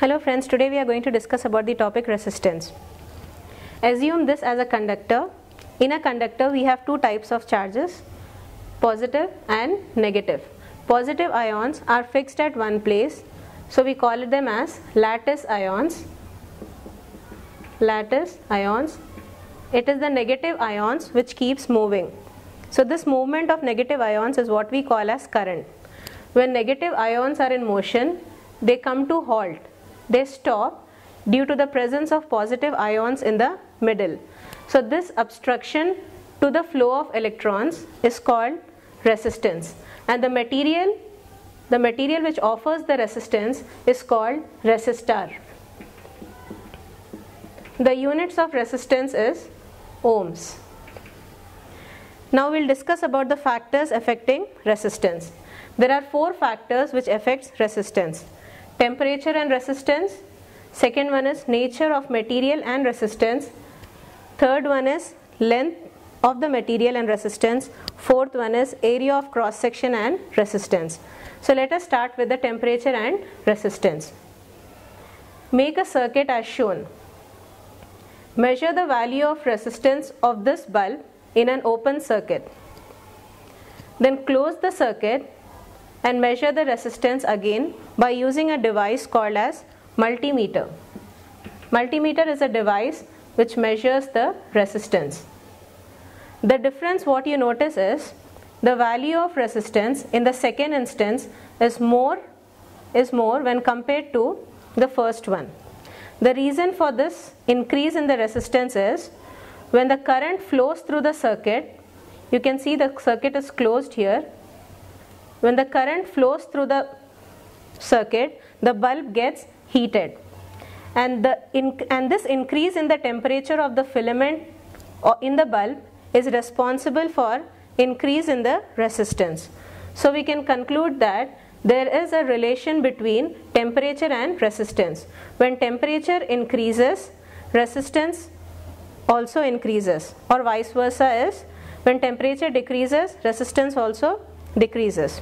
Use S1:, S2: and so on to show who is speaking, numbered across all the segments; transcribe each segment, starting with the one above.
S1: Hello friends, today we are going to discuss about the topic resistance. Assume this as a conductor. In a conductor we have two types of charges, positive and negative. Positive ions are fixed at one place, so we call them as lattice ions. Lattice ions. It is the negative ions which keeps moving. So this movement of negative ions is what we call as current. When negative ions are in motion, they come to halt. They stop due to the presence of positive ions in the middle. So this obstruction to the flow of electrons is called resistance and the material the material which offers the resistance is called resistor. The units of resistance is ohms. Now we'll discuss about the factors affecting resistance. There are four factors which affects resistance. Temperature and resistance. Second one is nature of material and resistance. Third one is length of the material and resistance. Fourth one is area of cross section and resistance. So let us start with the temperature and resistance. Make a circuit as shown. Measure the value of resistance of this bulb in an open circuit. Then close the circuit and measure the resistance again by using a device called as multimeter. Multimeter is a device which measures the resistance. The difference what you notice is the value of resistance in the second instance is more is more when compared to the first one. The reason for this increase in the resistance is when the current flows through the circuit, you can see the circuit is closed here. When the current flows through the circuit, the bulb gets heated. And, the and this increase in the temperature of the filament uh, in the bulb is responsible for increase in the resistance. So we can conclude that there is a relation between temperature and resistance. When temperature increases, resistance also increases or vice versa is when temperature decreases resistance also decreases.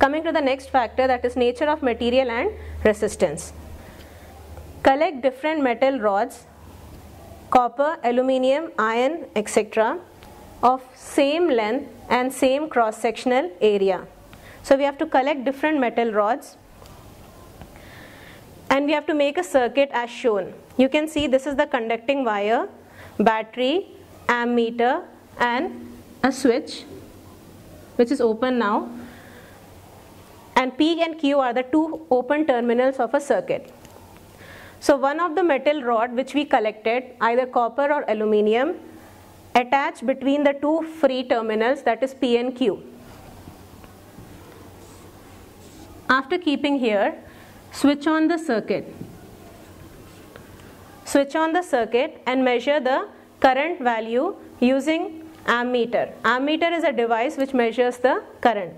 S1: Coming to the next factor that is nature of material and resistance. Collect different metal rods copper, aluminium, iron etc of same length and same cross sectional area. So we have to collect different metal rods and we have to make a circuit as shown. You can see this is the conducting wire, battery, ammeter and a switch which is open now and P and Q are the two open terminals of a circuit. So one of the metal rod which we collected either copper or aluminium attached between the two free terminals that is P and Q. After keeping here switch on the circuit. Switch on the circuit and measure the current value using ammeter. Ammeter is a device which measures the current.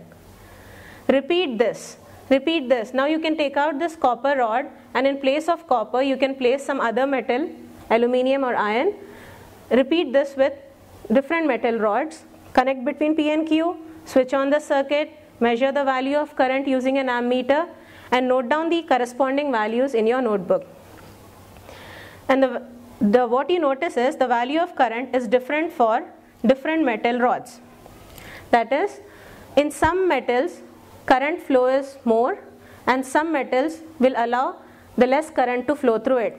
S1: Repeat this. Repeat this. Now you can take out this copper rod and in place of copper you can place some other metal, aluminium or iron. Repeat this with different metal rods. Connect between P and Q. Switch on the circuit. Measure the value of current using an ammeter and note down the corresponding values in your notebook. And the, the what you notice is the value of current is different for different metal rods. That is, in some metals, current flow is more and some metals will allow the less current to flow through it.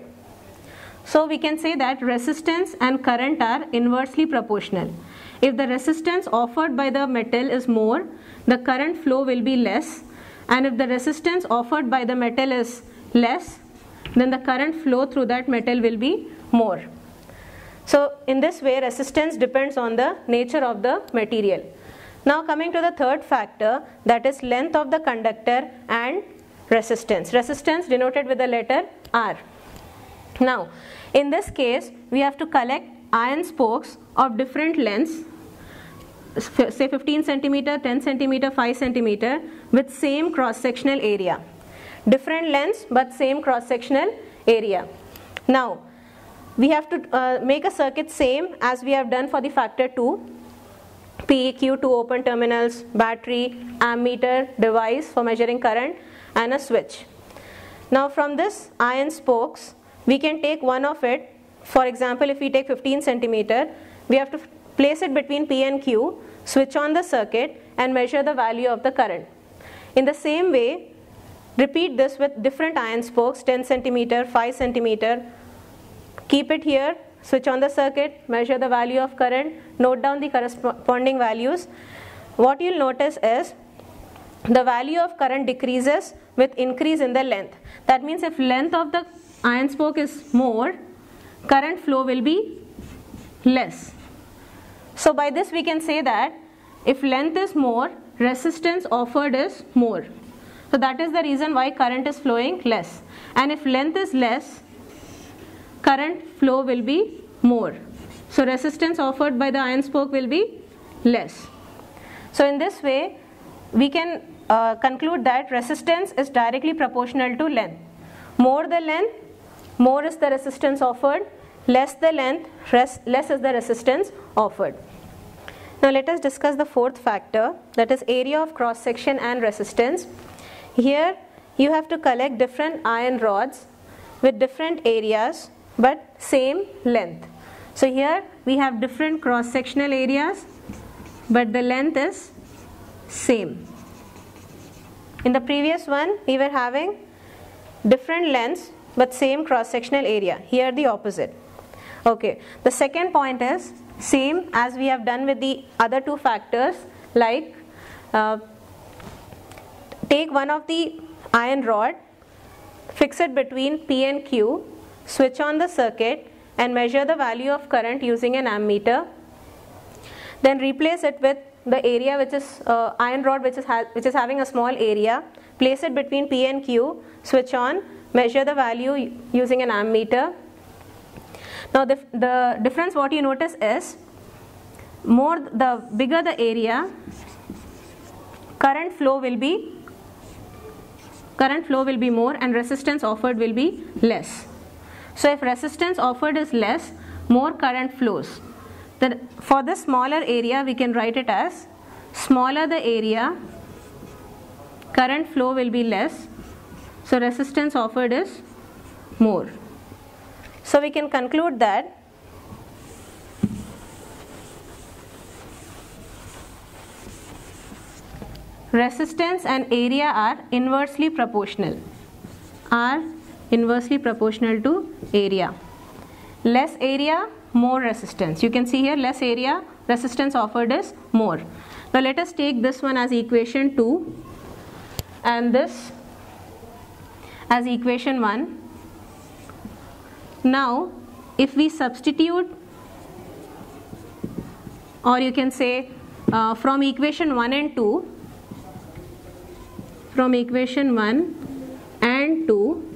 S1: So we can say that resistance and current are inversely proportional. If the resistance offered by the metal is more, the current flow will be less and if the resistance offered by the metal is less then the current flow through that metal will be more. So in this way resistance depends on the nature of the material. Now coming to the third factor that is length of the conductor and resistance. Resistance denoted with the letter R. Now in this case we have to collect iron spokes of different lengths say 15 centimeter, 10 centimeter, 5 centimeter with same cross sectional area. Different lengths but same cross sectional area. Now we have to uh, make a circuit same as we have done for the factor 2. PEQ, two open terminals, battery, ammeter, device for measuring current and a switch. Now from this iron spokes, we can take one of it. For example, if we take 15 centimeter, we have to place it between P and Q, switch on the circuit and measure the value of the current. In the same way, repeat this with different iron spokes, 10 centimeter, 5 centimeter. Keep it here, switch on the circuit, measure the value of current, note down the corresponding values. What you'll notice is the value of current decreases with increase in the length. That means if length of the iron spoke is more, current flow will be less. So by this we can say that if length is more, resistance offered is more. So that is the reason why current is flowing less. And if length is less, current flow will be more. So resistance offered by the iron spoke will be less. So in this way, we can uh, conclude that resistance is directly proportional to length. More the length, more is the resistance offered, less the length, less is the resistance offered. Now let us discuss the fourth factor that is area of cross section and resistance. Here you have to collect different iron rods with different areas but same length. So here we have different cross sectional areas but the length is same. In the previous one, we were having different lengths but same cross sectional area. Here the opposite. Okay, the second point is same as we have done with the other two factors like uh, take one of the iron rod, fix it between P and Q, switch on the circuit and measure the value of current using an ammeter. Then replace it with the area which is uh, iron rod which is, which is having a small area, place it between P and Q, switch on, measure the value using an ammeter. Now the, the difference what you notice is more the bigger the area, current flow will be current flow will be more and resistance offered will be less. So if resistance offered is less, more current flows. Then for the smaller area we can write it as smaller the area current flow will be less so resistance offered is more. So we can conclude that resistance and area are inversely proportional are inversely proportional to area less area more resistance. You can see here less area, resistance offered is more. Now let us take this one as equation 2 and this as equation 1. Now if we substitute or you can say uh, from equation 1 and 2 from equation 1 and 2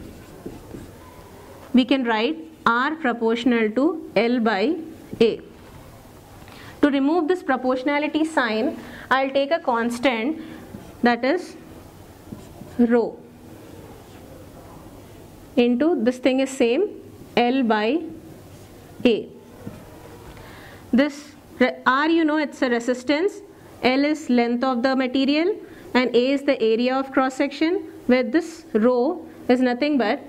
S1: we can write R proportional to L by A. To remove this proportionality sign, I'll take a constant that is rho into this thing is same L by A. This R you know it's a resistance, L is length of the material and A is the area of cross section where this rho is nothing but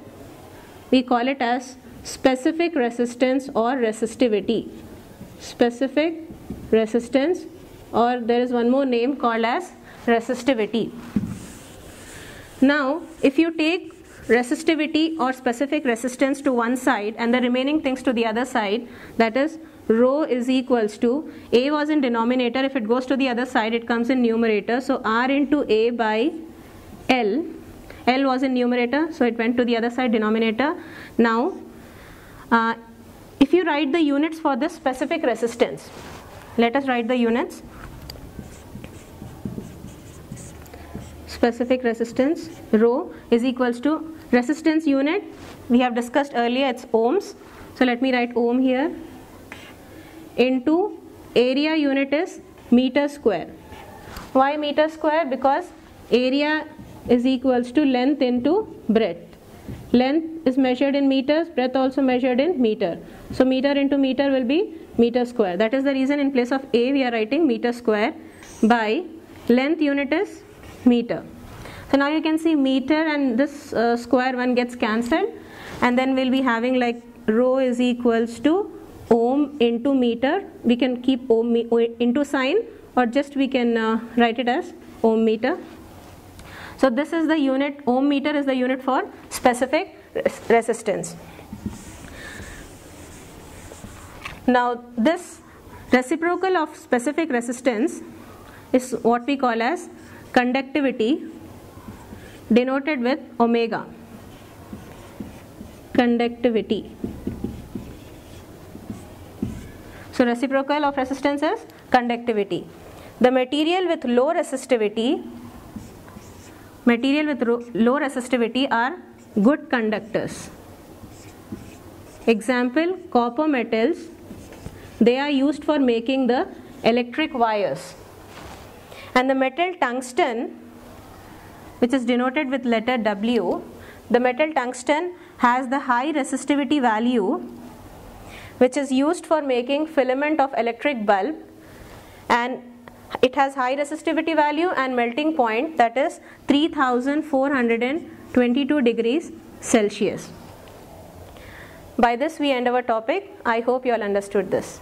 S1: we call it as specific resistance or resistivity. Specific resistance or there is one more name called as resistivity. Now if you take resistivity or specific resistance to one side and the remaining things to the other side that is rho is equals to a was in denominator if it goes to the other side it comes in numerator so r into a by l l was in numerator so it went to the other side denominator now uh, if you write the units for this specific resistance, let us write the units. Specific resistance rho is equals to resistance unit we have discussed earlier it's ohms. So let me write ohm here into area unit is meter square. Why meter square? Because area is equals to length into breadth. Length is measured in meters, breadth also measured in meter. So meter into meter will be meter square. That is the reason in place of A we are writing meter square by length unit is meter. So now you can see meter and this uh, square one gets cancelled and then we'll be having like rho is equals to ohm into meter. We can keep ohm into sign or just we can uh, write it as ohm meter. So this is the unit, ohm meter is the unit for specific resistance. Now this reciprocal of specific resistance is what we call as conductivity denoted with omega. Conductivity. So reciprocal of resistance is conductivity. The material with low resistivity material with low resistivity are good conductors. Example copper metals they are used for making the electric wires. And the metal tungsten which is denoted with letter W, the metal tungsten has the high resistivity value which is used for making filament of electric bulb and it has high resistivity value and melting point that is 3422 degrees Celsius. By this we end our topic. I hope you all understood this.